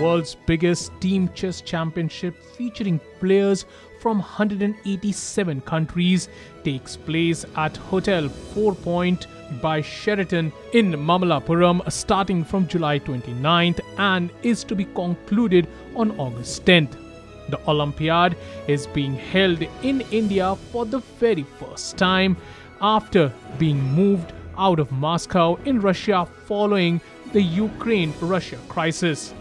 world's biggest team chess championship featuring players from 187 countries takes place at Hotel Four Point by Sheraton in Mamallapuram starting from July 29th and is to be concluded on August 10th. The Olympiad is being held in India for the very first time after being moved out of Moscow in Russia following the Ukraine Russia crisis.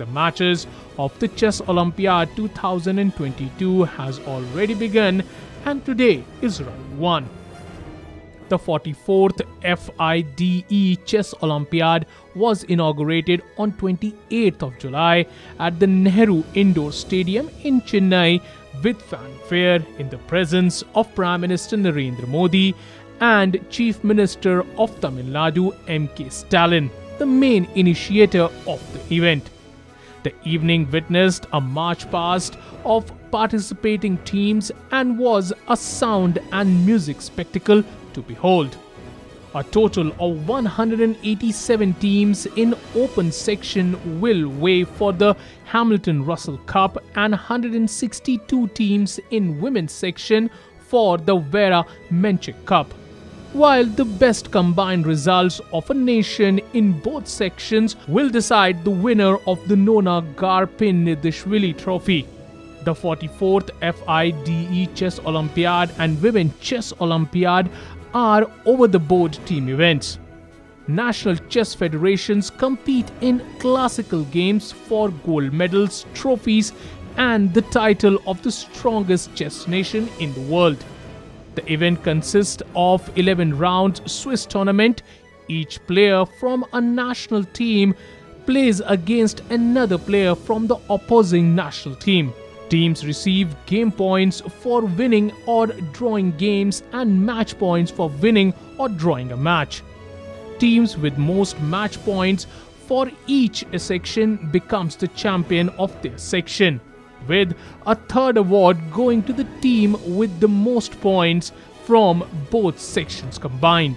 The matches of the Chess Olympiad 2022 has already begun and today is round 1. The 44th FIDE Chess Olympiad was inaugurated on 28th of July at the Nehru Indoor Stadium in Chennai with fanfare in the presence of Prime Minister Narendra Modi and Chief Minister of Tamil Nadu M.K. Stalin, the main initiator of the event. The evening witnessed a march past of participating teams and was a sound and music spectacle to behold. A total of 187 teams in open section will weigh for the Hamilton Russell Cup and 162 teams in women's section for the Vera Menchik Cup. While the best combined results of a nation in both sections will decide the winner of the Nona Gaprindashvili Trophy. The 44th FIDE Chess Olympiad and Women Chess Olympiad are over the board team events. National chess federations compete in classical games for gold medals, trophies, and the title of the strongest chess nation in the world. The event consists of 11 round Swiss tournament. Each player from a national team plays against another player from the opposing national team. Teams receive game points for winning or drawing games and match points for winning or drawing a match. Teams with most match points for each section becomes the champion of their section, with a third award going to the team with the most points from both sections combined.